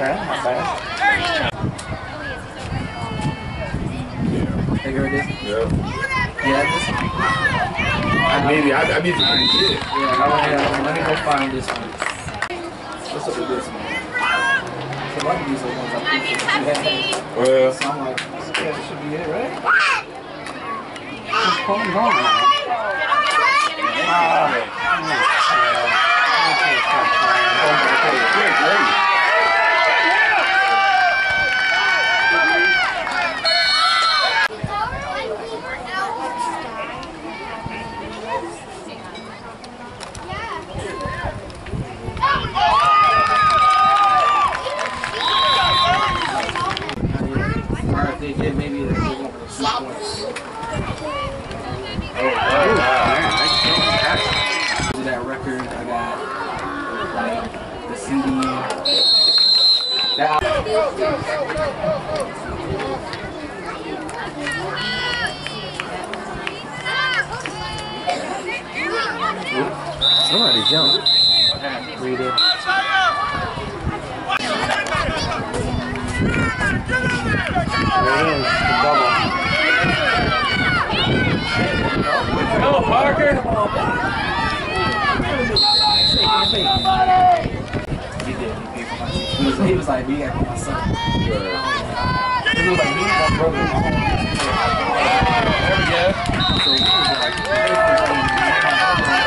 bad, not bad. Bigger it is? Yeah. Yeah, Maybe, I, I need to get it. Yeah, I, let me go find this one. What's up with this one? So why do these are ones I think that you Well. So I'm like, this should be it, right? What's going on? Wow. Okay, okay, okay. Somebody jumped. It. There it is, the double. Hello, Parker. He did. He paid for my ticket. He was, like, "We got my son." It was like me and my brother. There we go. So he was like, "Hey,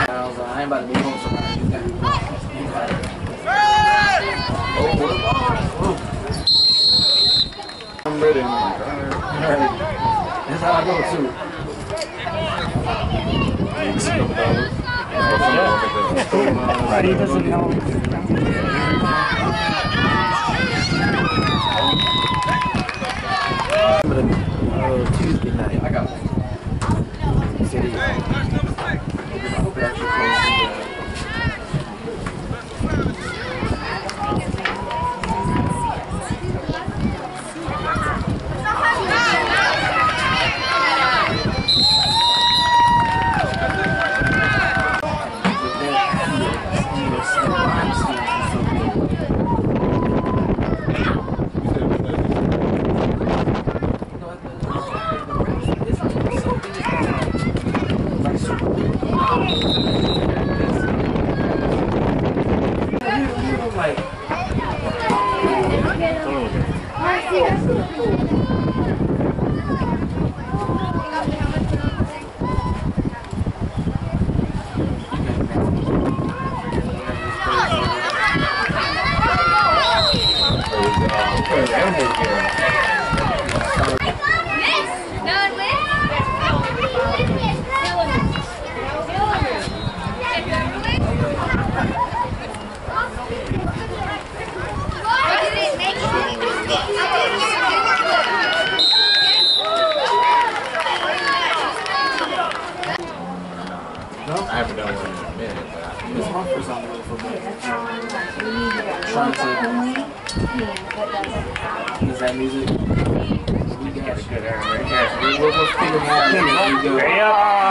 I was like, I ain't about to be home tonight. You got you got it. Oh, what a ball. I'm ready. I'm like, That's how I go too. But he doesn't know. Tuesday night. I got one. Animal care. I haven't done one in a minute, but I This is my first time doing football. Trying to, is that music? We got good. All right,